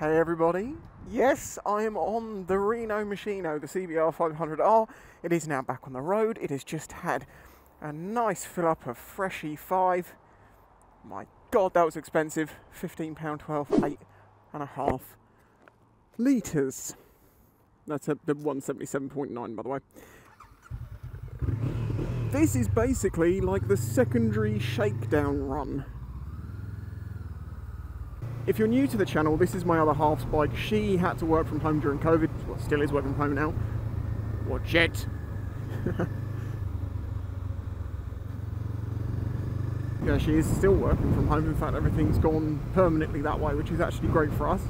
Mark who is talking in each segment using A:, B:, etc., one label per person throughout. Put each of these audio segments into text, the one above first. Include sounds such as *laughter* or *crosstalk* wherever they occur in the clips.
A: Hey everybody. Yes, I am on the Reeno Machino, the CBR 500R. It is now back on the road. It has just had a nice fill up of fresh E5. My god, that was expensive. £15.12, eight and a half litres. That's a, the 177.9 by the way. This is basically like the secondary shakedown run if you're new to the channel, this is my other half's bike. She had to work from home during COVID, well, still is working from home now. Watch it. *laughs* yeah, she is still working from home. In fact, everything's gone permanently that way, which is actually great for us.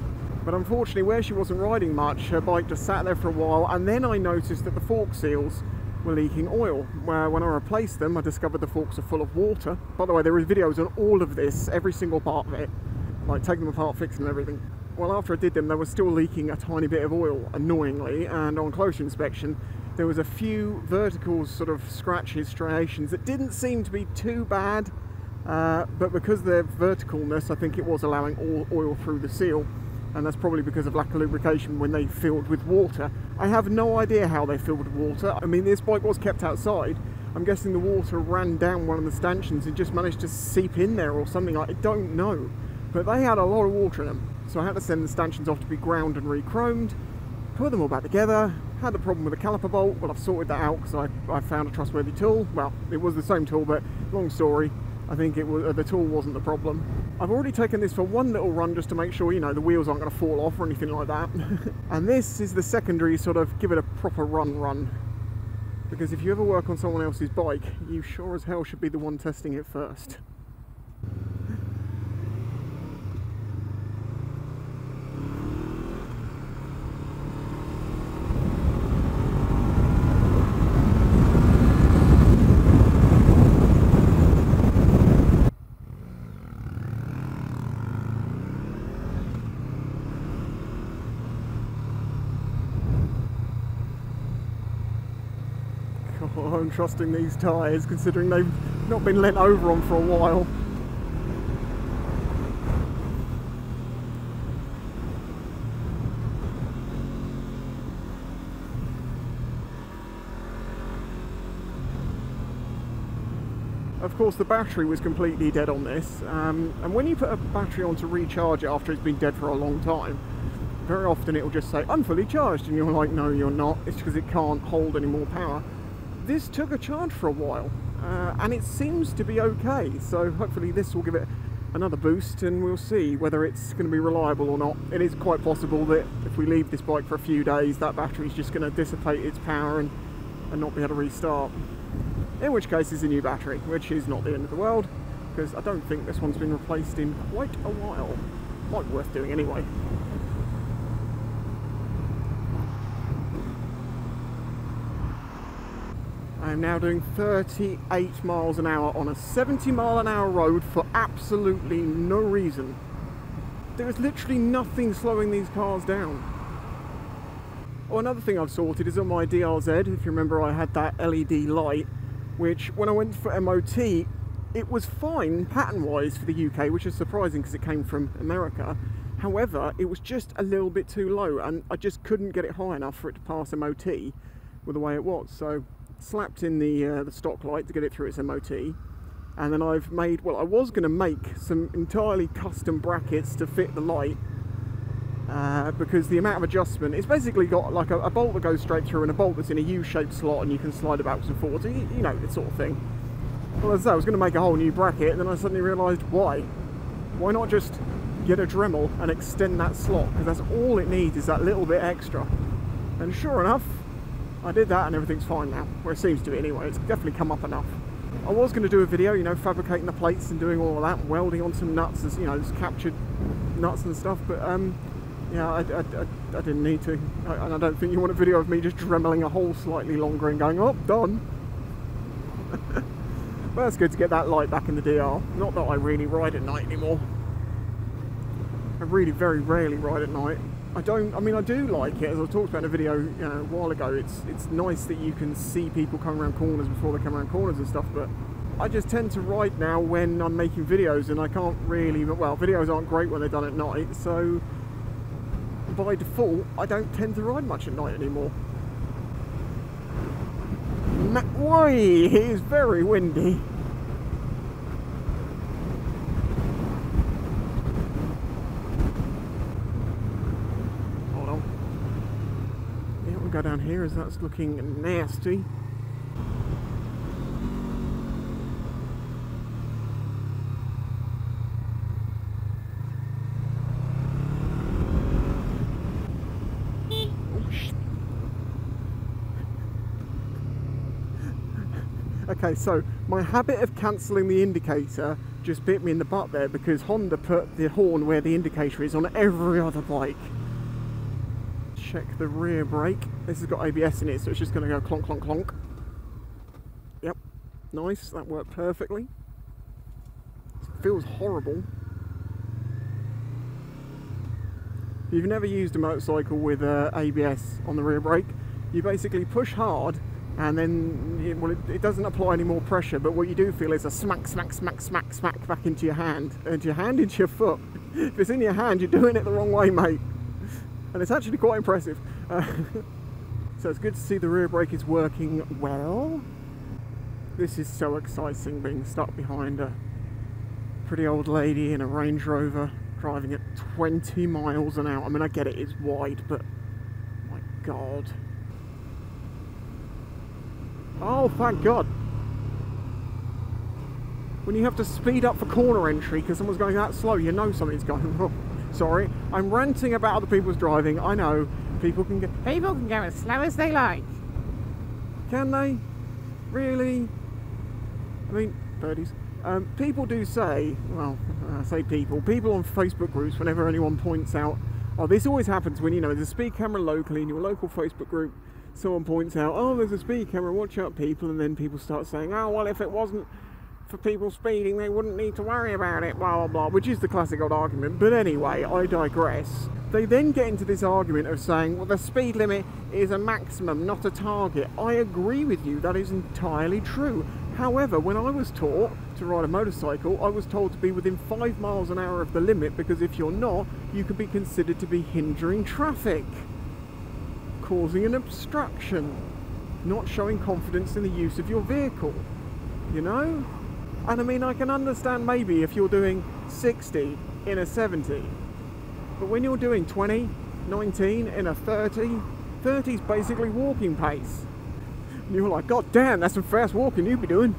A: But unfortunately, where she wasn't riding much, her bike just sat there for a while, and then I noticed that the fork seals were leaking oil. Where when I replaced them, I discovered the forks are full of water. By the way, there are videos on all of this, every single part of it like taking them apart, fixing them, everything. Well, after I did them, they were still leaking a tiny bit of oil, annoyingly, and on closer inspection, there was a few vertical sort of scratches, striations that didn't seem to be too bad, uh, but because of their verticalness, I think it was allowing all oil through the seal, and that's probably because of lack of lubrication when they filled with water. I have no idea how they filled with water. I mean, this bike was kept outside. I'm guessing the water ran down one of the stanchions and just managed to seep in there or something. I don't know but they had a lot of water in them. So I had to send the stanchions off to be ground and re-chromed, put them all back together, had the problem with the caliper bolt, well I've sorted that out because I, I found a trustworthy tool. Well, it was the same tool, but long story, I think it was the tool wasn't the problem. I've already taken this for one little run just to make sure, you know, the wheels aren't going to fall off or anything like that. *laughs* and this is the secondary sort of give it a proper run run. Because if you ever work on someone else's bike, you sure as hell should be the one testing it first. I'm trusting these tyres considering they've not been lent over on for a while. Of course the battery was completely dead on this um, and when you put a battery on to recharge it after it's been dead for a long time very often it will just say I'm fully charged and you're like no you're not it's because it can't hold any more power this took a charge for a while uh, and it seems to be okay. So hopefully this will give it another boost and we'll see whether it's going to be reliable or not. It is quite possible that if we leave this bike for a few days that battery is just going to dissipate its power and, and not be able to restart. In which case it's a new battery which is not the end of the world because I don't think this one's been replaced in quite a while. Might be worth doing anyway I'm now doing 38 miles an hour on a 70 mile an hour road for absolutely no reason. There is literally nothing slowing these cars down. Oh, another thing I've sorted is on my DRZ, if you remember I had that LED light, which when I went for MOT, it was fine pattern-wise for the UK, which is surprising because it came from America. However, it was just a little bit too low and I just couldn't get it high enough for it to pass MOT with the way it was. So slapped in the, uh, the stock light to get it through its MOT and then I've made, well I was going to make some entirely custom brackets to fit the light uh, because the amount of adjustment, it's basically got like a, a, bolt that goes straight through and a bolt that's in a U-shaped slot and you can slide it backwards and forwards, you, you know, this sort of thing. Well as I, I was going to make a whole new bracket and then I suddenly realised why? Why not just get a Dremel and extend that slot because that's all it needs is that little bit extra. And sure enough, I did that and everything's fine now. Well, it seems to be anyway. It's definitely come up enough. I was going to do a video, you know, fabricating the plates and doing all that, welding on some nuts, as you know, just captured nuts and stuff. But um, yeah, I, I, I, I didn't need to, and I don't think you want a video of me just dremeling a hole slightly longer and going, oh, done. *laughs* but it's good to get that light back in the DR. Not that I really ride at night anymore. I really very rarely ride at night. I don't, I mean, I do like it, as I talked about in a video you know, a while ago, it's, it's nice that you can see people coming around corners before they come around corners and stuff, but I just tend to ride now when I'm making videos and I can't really, well, videos aren't great when they're done at night, so by default, I don't tend to ride much at night anymore. Why? It is very windy. Hold on. Yeah, we'll go down here as that's looking nasty. Okay, so my habit of cancelling the indicator just bit me in the butt there because Honda put the horn where the indicator is on every other bike. Check the rear brake. This has got ABS in it, so it's just going to go clonk, clonk, clonk. Yep, nice. That worked perfectly. It feels horrible. If you've never used a motorcycle with uh, ABS on the rear brake, you basically push hard and then it, well, it, it, doesn't apply any more pressure but what you do feel is a smack smack smack smack smack back into your hand into your hand *laughs* into your foot if it's in your hand you're doing it the wrong way mate and it's actually quite impressive uh, *laughs* so it's good to see the rear brake is working well this is so exciting being stuck behind a pretty old lady in a Range Rover driving at 20 miles an hour I mean I get it it's wide but my god Oh, thank God. When you have to speed up for corner entry because someone's going that slow, you know something's going wrong. Sorry, I'm ranting about other people's driving. I know people can get
B: people can go as slow as they like.
A: Can they? Really? I mean, birdies. Um, people do say, well, I say people, people on Facebook groups, whenever anyone points out, oh, this always happens when you know there's a speed camera locally in your local Facebook group someone points out, oh, there's a speed camera, watch out, people, and then people start saying, oh, well, if it wasn't for people speeding, they wouldn't need to worry about it, blah, blah, blah, which is the classic old argument. But anyway, I digress. They then get into this argument of saying, well, the speed limit is a maximum, not a target. I agree with you, that is entirely true. However, when I was taught to ride a motorcycle, I was told to be within five miles an hour of the limit because if you're not, you could be considered to be hindering traffic causing an obstruction, not showing confidence in the use of your vehicle, you know? And I mean, I can understand maybe if you're doing 60 in a 70, but when you're doing 20, 19 in a 30, 30 is basically walking pace. And you're like, God damn, that's some fast walking you'd be doing.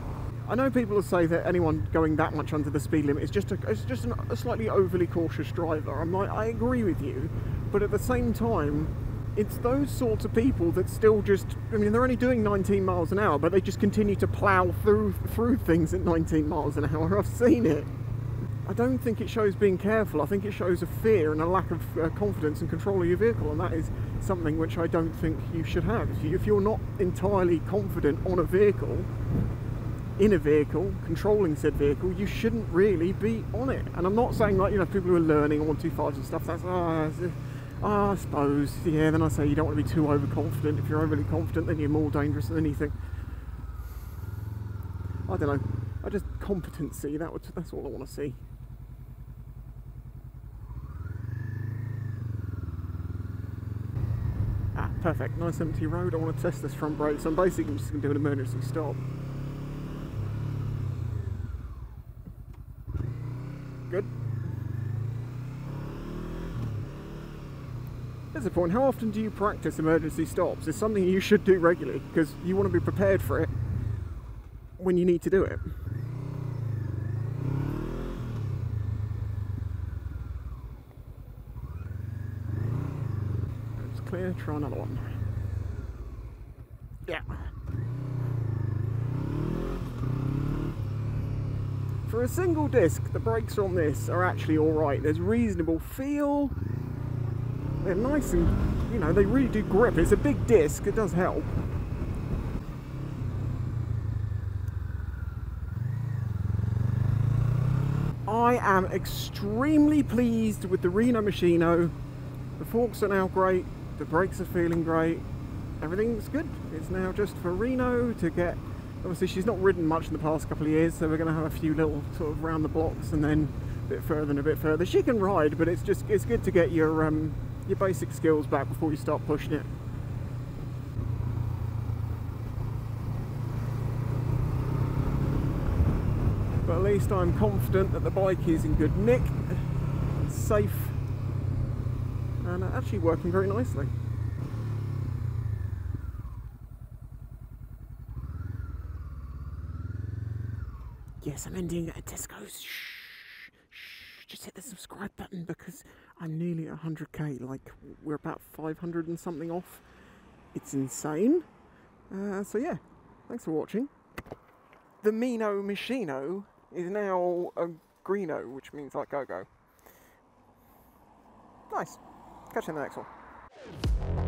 A: I know people will say that anyone going that much under the speed limit is just a, it's just an, a slightly overly cautious driver. I'm like, I agree with you, but at the same time, it's those sorts of people that still just I mean they're only doing 19 miles an hour but they just continue to plow through through things at 19 miles an hour. *laughs* I've seen it. I don't think it shows being careful. I think it shows a fear and a lack of uh, confidence and control of your vehicle and that is something which I don't think you should have. If, you, if you're not entirely confident on a vehicle in a vehicle, controlling said vehicle, you shouldn't really be on it. And I'm not saying like, you know, people who are learning on 125s and stuff, that's, oh, Oh, I suppose, yeah, then I say you don't want to be too overconfident. If you're overly confident, then you're more dangerous than anything. I don't know. I just competency, that would, that's all I want to see. Ah, perfect. Nice empty road. I want to test this front brake, so I'm basically just going to do an emergency stop. Good. There's a point. How often do you practice emergency stops? It's something you should do regularly because you want to be prepared for it when you need to do it. It's clear. Try another one. Yeah. For a single disc, the brakes on this are actually alright. There's reasonable feel they're nice and, you know, they really do grip. It's a big disc, it does help. I am extremely pleased with the Reeno Machino. The forks are now great, the brakes are feeling great, everything's good. It's now just for Reeno to get, obviously she's not ridden much in the past couple of years, so we're going to have a few little sort of round the blocks and then a bit further and a bit further. She can ride, but it's just, it's good to get your um, your basic skills back before you start pushing it. But at least I'm confident that the bike is in good nick, safe, and actually working very nicely. Yes, I'm ending at Tesco's. Just hit the subscribe button because I'm nearly at 100k. Like, we're about 500 and something off. It's insane. Uh, so, yeah, thanks for watching. The Mino Machino is now a Greeno, which means like go go. Nice. Catch you in the next one.